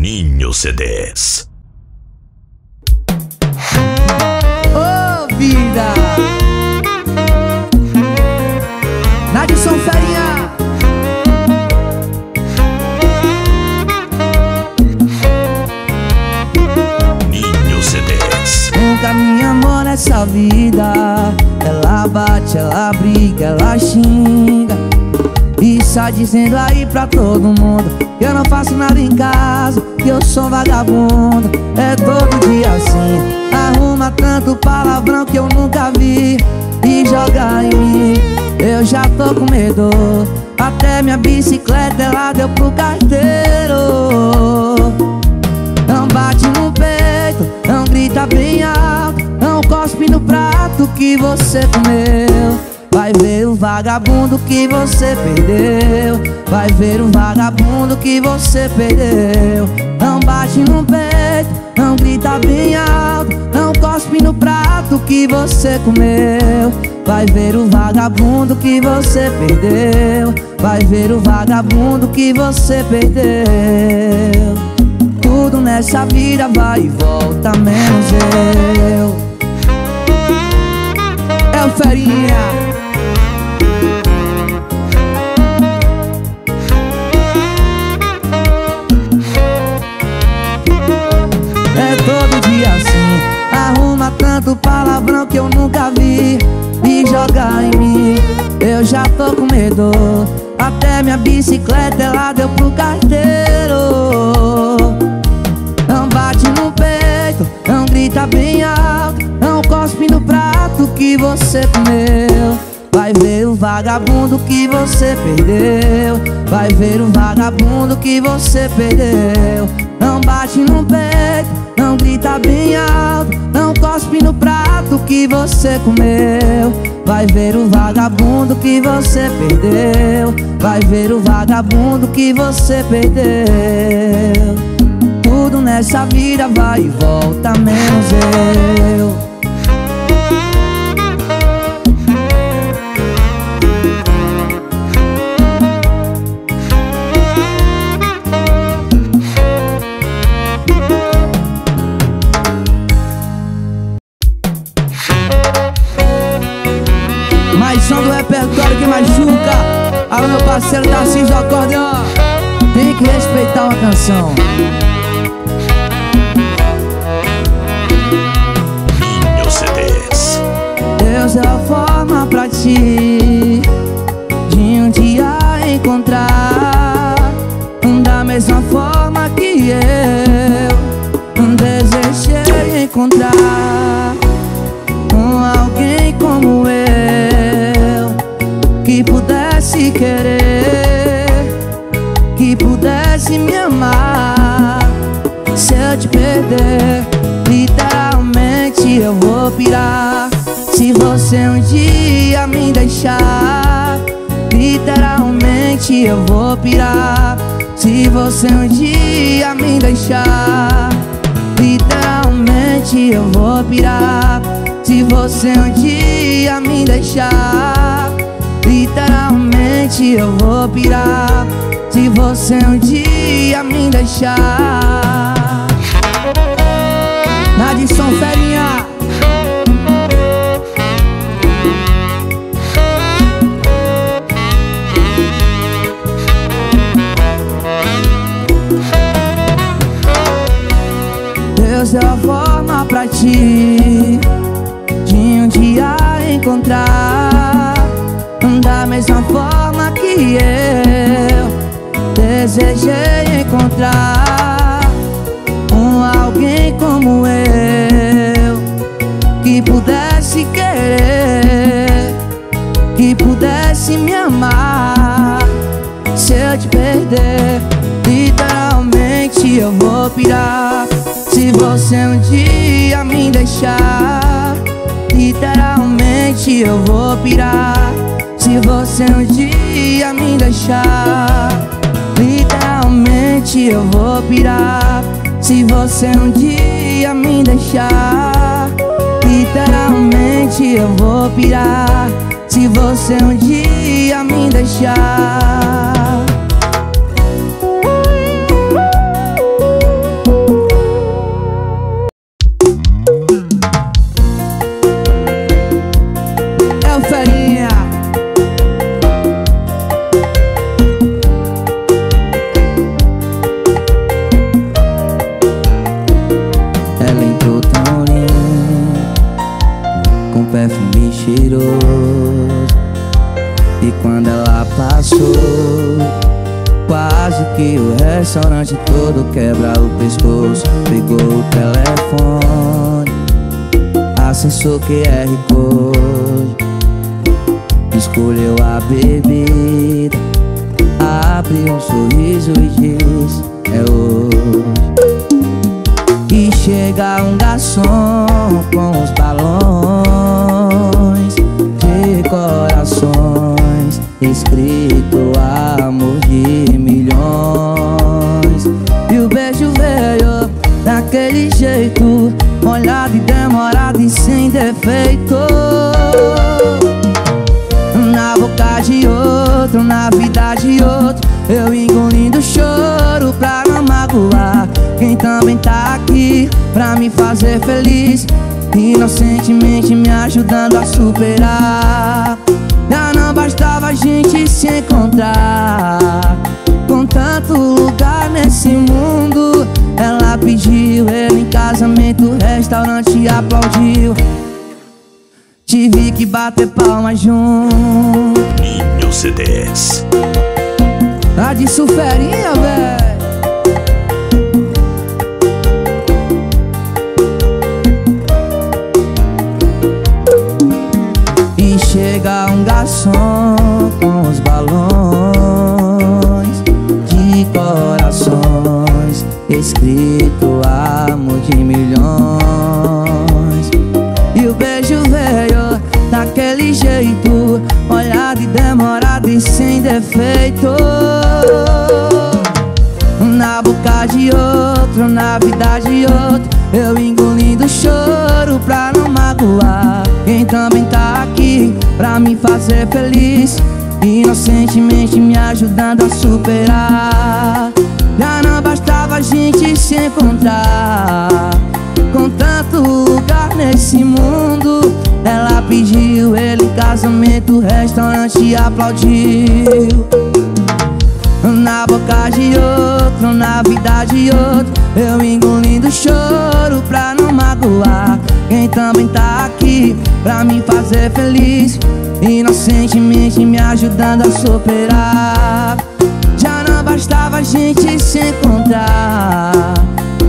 Juninho CDs. Ô oh, vida! Nadson Ferinha Ninho CDs. Nunca me amou nessa vida. Ela bate, ela briga, ela xinga. E sai dizendo aí pra todo mundo Que eu não faço nada em casa eu sou vagabundo. É todo dia assim. Arruma tanto palavrão que eu nunca vi. E joga em mim. Eu já tô com medo. Até minha bicicleta ela deu pro carteiro. Não bate no peito, não grita bem alto Não cospe no prato que você comeu. Vai ver o vagabundo que você perdeu. Vai ver o vagabundo que você perdeu bate no peito, não grita bem alto Não cospe no prato que você comeu. Vai ver o vagabundo que você perdeu. Vai ver o vagabundo que você perdeu. Tudo nessa vida vai e volta, menos eu. É o Ferinha tanto palavrão que eu nunca vi E joga em mim. Eu já tô com medo. Até minha bicicleta ela deu pro carteiro. Não bate no peito Não grita bem alto Não cospe no prato que você comeu. Vai ver o vagabundo que você perdeu. Vai ver o vagabundo que você perdeu. Não bate no peito, não grita bem alto Não cospe no prato que você comeu. Vai ver o vagabundo que você perdeu. Vai ver o vagabundo que você perdeu. Tudo nessa vida vai e volta, menos eu respeitar perder Literalmente eu vou pirar. Se você um dia me deixar Literalmente eu vou pirar. Se você um dia me deixar Literalmente eu vou pirar. Se você um dia me deixar Literalmente eu vou pirar. Se você um dia me deixar Nadson Ferinha. Deus deu a forma pra ti De um dia encontrar. Da mesma forma que eu Desejei encontrar Um alguém como eu pudesse querer Que pudesse me amar. Se eu te perder Literalmente eu vou pirar. Se você um dia me deixar Literalmente eu vou pirar. Se você um dia me deixar Literalmente eu vou pirar. Se você um dia me deixar Literalmente eu vou pirar Se você um dia me deixar Diz É hoje. E chega um garçom com os balões De corações Escrito amor de milhões. E o beijo veio daquele jeito Molhado e demorado e sem defeito. Na boca de outro, na vida de outro Eu também tá aqui pra me fazer feliz. Inocentemente me ajudando a superar. Já não bastava a gente se encontrar. Com tanto lugar nesse mundo Ela pediu ele em casamento, o restaurante aplaudiu. Tive que bater palmas junto Ninho CDs. Tá de suferinha, véi garçom com os balões De corações Escrito amor de milhões. E o beijo veio daquele jeito Olhado e demorado e sem defeito. Na boca de outro, na vida de outro Eu engolindo choro pra não magoar. Quem também fazer feliz Inocentemente me ajudando a superar. Já não bastava a gente se encontrar. Com tanto lugar nesse mundo Ela pediu ele em casamento O restaurante aplaudiu. Na boca de outro, na vida de outro. Eu engolindo choro pra não magoar Quem também tá aqui pra me fazer feliz Inocentemente me ajudando a superar. Já não bastava a gente se encontrar.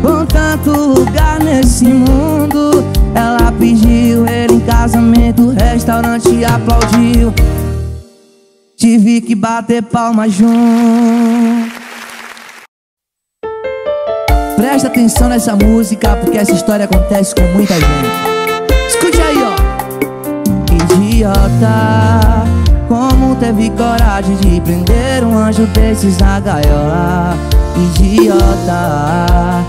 Com tanto lugar nesse mundo Ela pediu ele em casamento O restaurante aplaudiu. Tive que bater palmas junto Presta atenção nessa música Porque essa história acontece com muita gente. Escute aí, ó. Idiota Como teve coragem de prender um anjo desses na gaiola? Idiota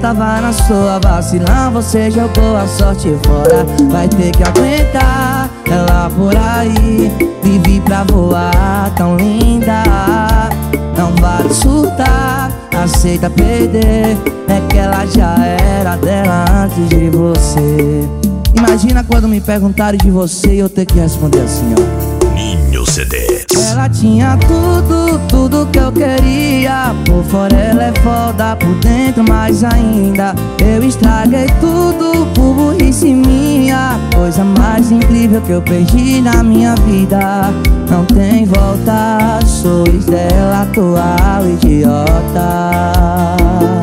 tava na sua vacilão Você jogou a sorte fora. Vai ter que aguentar Ela por aí. Vive pra voar Tão linda. Não vale surtar Aceita perder. É que ela já era dela antes de você. Imagina quando me perguntarem de você E eu ter que responder assim, ó. Ninho CDs. Ela tinha tudo, tudo que eu queria. Por fora ela é foda, por dentro mais ainda. Eu estraguei tudo por burrice minha. Coisa mais incrível que eu perdi na minha vida. Não tem volta, sou ex dela atual idiota Idiota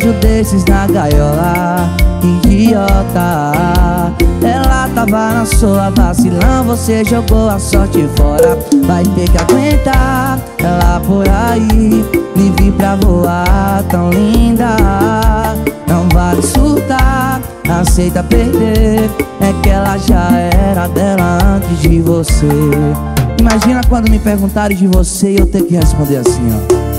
anjo desses na gaiola Idiota. Ela tava na sua vacilão Você jogou a sorte fora. Vai ter que aguentar Ela por aí Livre pra voar Tão linda. Não vale surtar Aceita perder É que ela já era dela antes de você. Imagina quando me perguntarem de você e eu ter que responder assim, ó.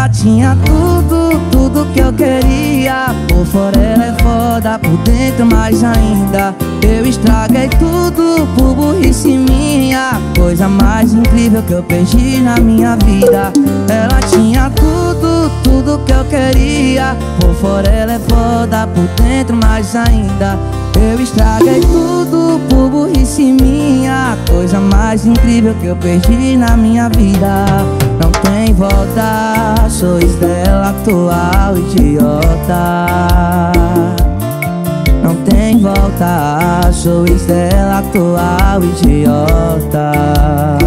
Ela tinha tudo, tudo que eu queria. Por fora ela é foda, por dentro mais ainda. Eu estraguei tudo por burrice minha. Coisa mais incrível que eu perdi na minha vida. Ela tinha tudo, tudo que eu queria. Por fora ela é foda, por dentro mais ainda. Eu estraguei tudo por burrice minha. Coisa mais incrível que eu perdi na minha vida Tem volta, sois dela atual idiota. Não tem volta, sois dela atual idiota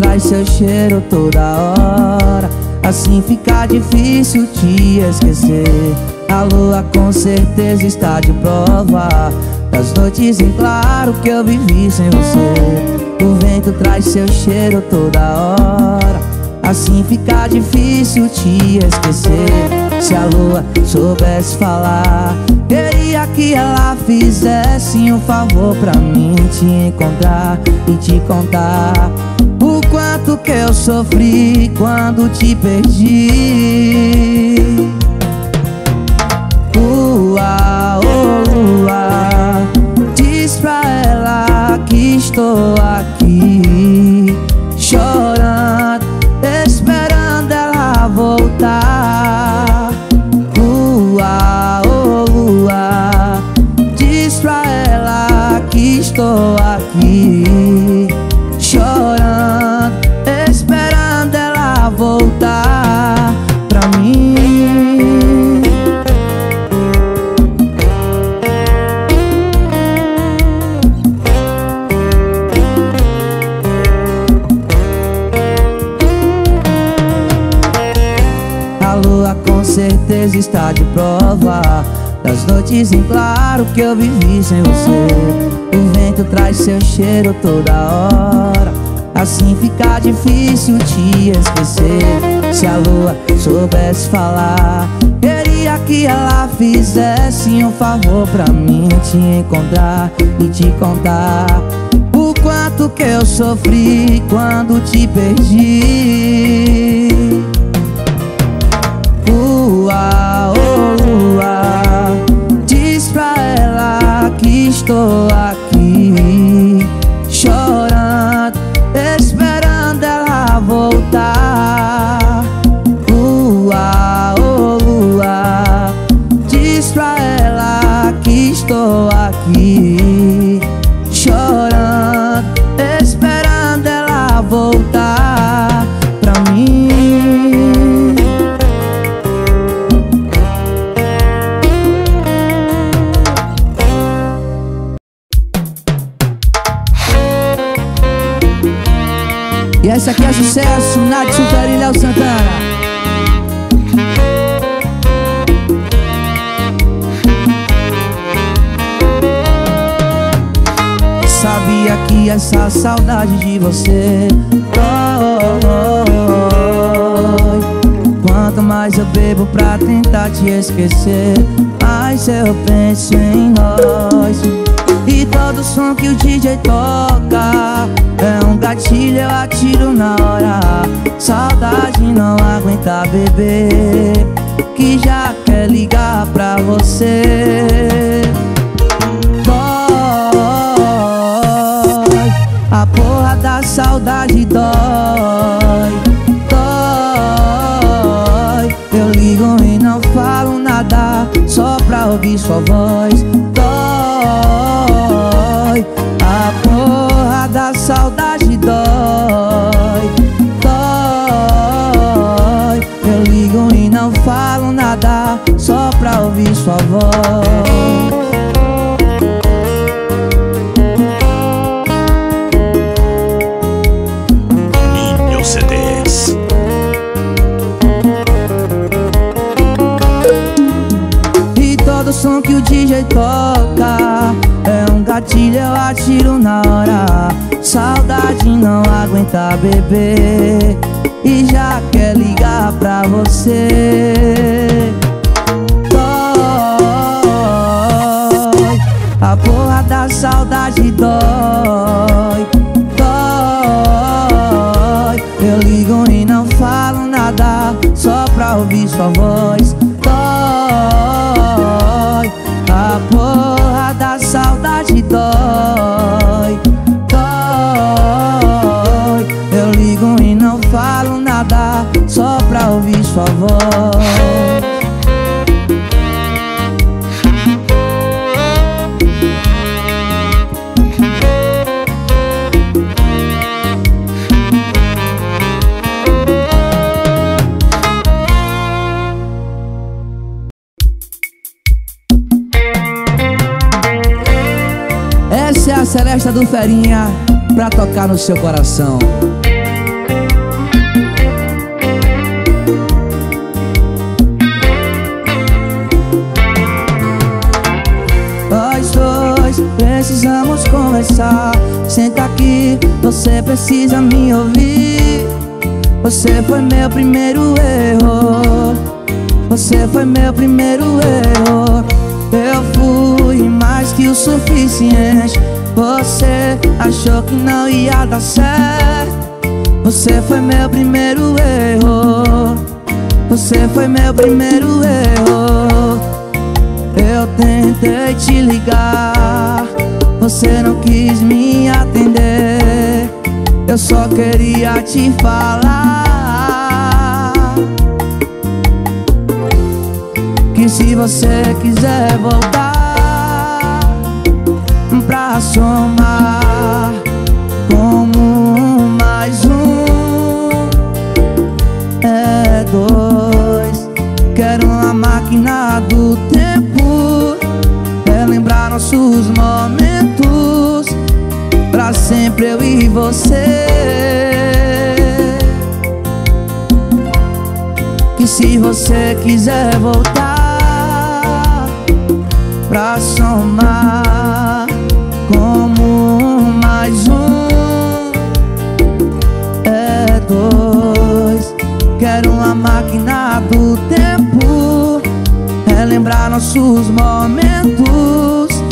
traz seu cheiro toda hora. Assim fica difícil te esquecer. A lua com certeza está de prova. Das noites em claro que eu vivi sem você. O vento traz seu cheiro toda hora. Assim fica difícil te esquecer. Se a lua soubesse falar Queria que ela fizesse um favor pra mim Te encontrar e te contar O quanto que eu sofri quando te perdi. Lua, oh lua Diz pra ela que estou aqui certeza está de prova. Das noites em claro que eu vivi sem você. O vento traz seu cheiro toda hora. Assim fica difícil te esquecer. Se a lua soubesse falar Queria que ela fizesse um favor pra mim Te encontrar e te contar O quanto que eu sofri quando te perdi que Sabia que essa saudade de você. Dói. Quanto mais eu bebo pra tentar te esquecer Mais eu penso em nós. E todo som que o DJ toca É um gatilho, eu atiro na hora. Saudade não aguenta beber Que já quer ligar pra você sua voz CDs. E todo som que o DJ toca É um gatilho, eu atiro na hora. Saudade não aguenta beber. E já quer ligar pra você Ferinha pra tocar no seu coração. Nós dois precisamos conversar. Senta aqui, você precisa me ouvir. Você foi meu primeiro erro. Você foi meu primeiro erro. Eu fui mais que o suficiente. Você achou que não ia dar certo. Você foi meu primeiro erro. Você foi meu primeiro erro. Eu tentei te ligar, você não quis me atender. Eu só queria te falar que se você quiser voltar pra somar como um mais um. É dois. Quero uma máquina do tempo. Relembrar nossos momentos. Pra sempre eu e você. Que se você quiser voltar nossos momentos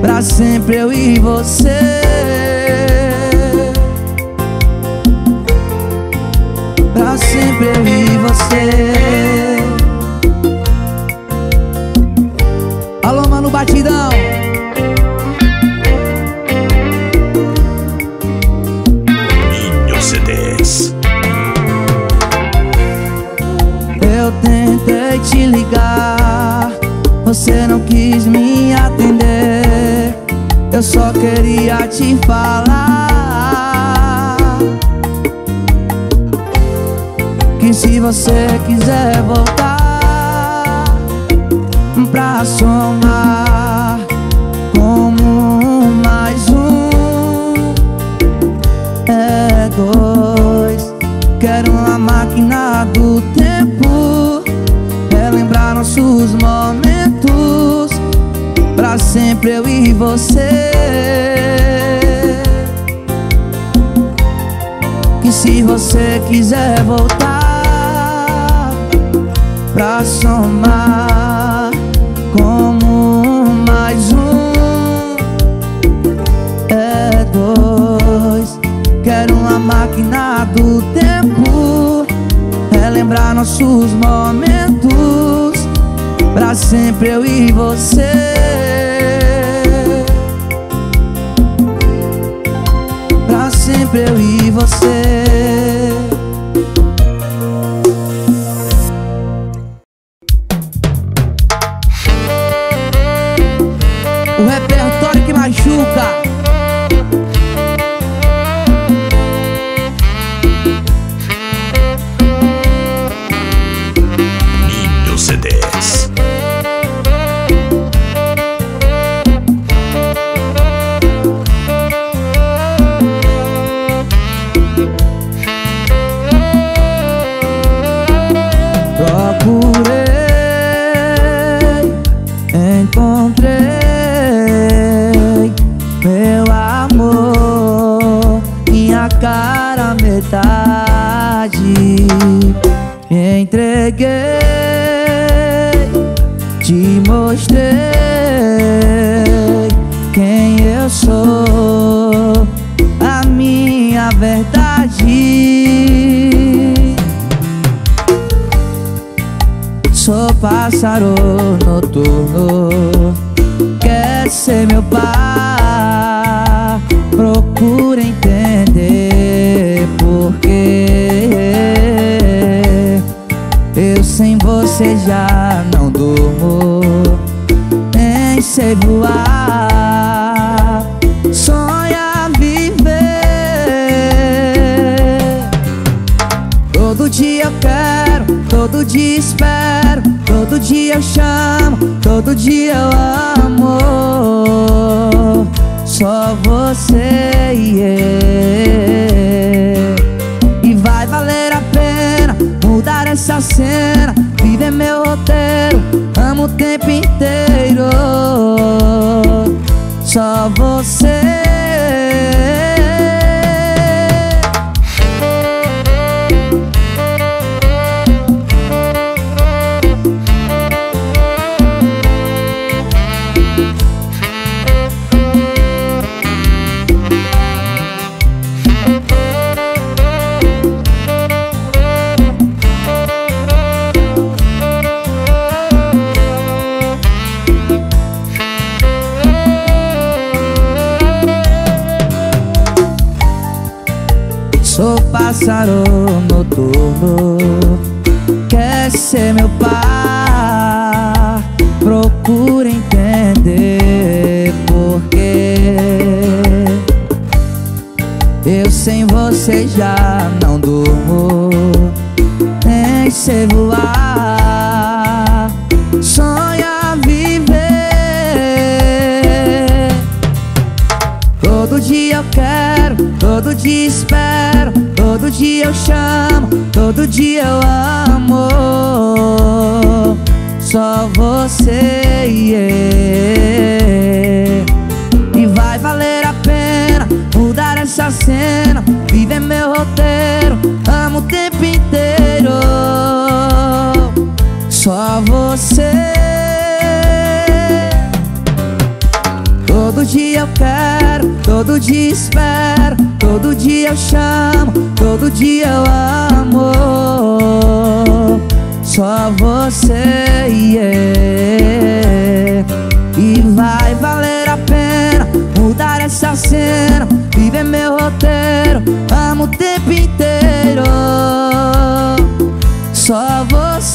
Pra sempre eu e você você quiser voltar pra somar como um mais um é dois. Quero uma máquina do tempo Relembrar nossos momentos Pra sempre eu e você se você quiser voltar Pra somar Como um mais um. É dois. Quero uma máquina do tempo. Relembrar nossos momentos. Pra sempre eu e você. Pra sempre eu e você pássaro noturno. Quer ser meu pai Procura entender porquê Eu sem você já não durmo Nem sei voar. Sonha viver. Todo dia eu quero, todo dia espero Todo dia eu chamo, todo dia eu amo. Só você e eu. E vai valer a pena mudar essa cena. Viver meu roteiro, você já não durmo. Nem sei voar. Sonha viver. Todo dia eu quero, todo dia espero Todo dia eu chamo, todo dia eu amo. Só você e eu. E vai valer a pena mudar essa cena Viver meu roteiro, amo o tempo inteiro. Só você. Todo dia eu quero, todo dia espero Todo dia eu chamo, todo dia eu amo. Só você eu E vai valer a pena mudar essa cena Meu roteiro, amo o tempo inteiro. Só Você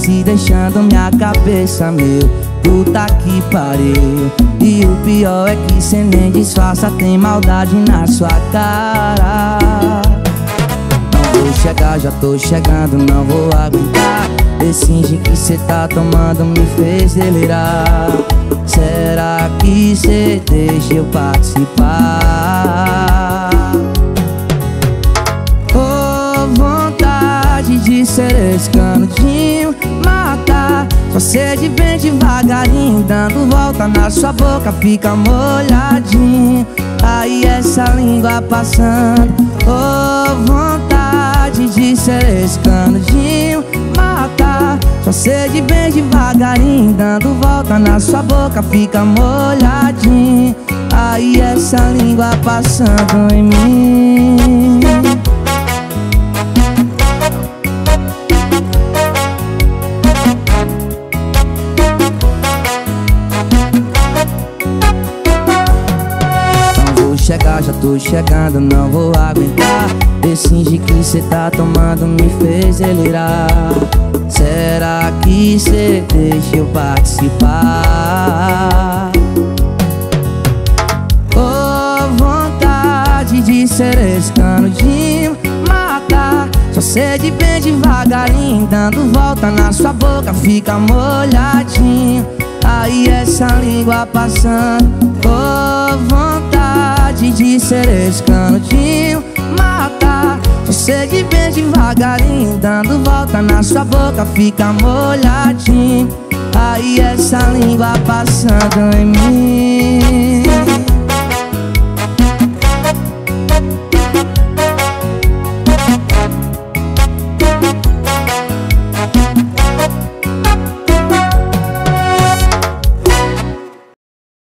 olhadas e deixando minha cabeça meu Puta que pariu. E o pior é que cê nem disfarça Tem maldade na sua cara. Não vou chegar, já tô chegando Não vou aguentar. Esse que cê tá tomando me fez delirar. Será que cê deixa eu participar? De ser esse canudinho Matar? Só sede bem devagarinho Dando volta na sua boca Fica molhadinho. Aí essa língua passando Ô vontade de ser esse canudinho Matar. Só sede bem devagarinho Dando volta na sua boca Fica molhadinho. Aí essa língua passando em mim já tô chegando, não vou aguentar. Esse gin que cê tá tomando me fez delirar. Será que cê deixa eu participar? Ô vontade de ser esse canudinho Mata Sua sede bem devagarinho Dando volta na sua boca Fica molhadinho. Aí essa língua passando. Com vontade de ser esse canudinho Mata Sua sede bem devagarinho Dando volta na sua boca Fica molhadinho. Aí essa língua passando em mim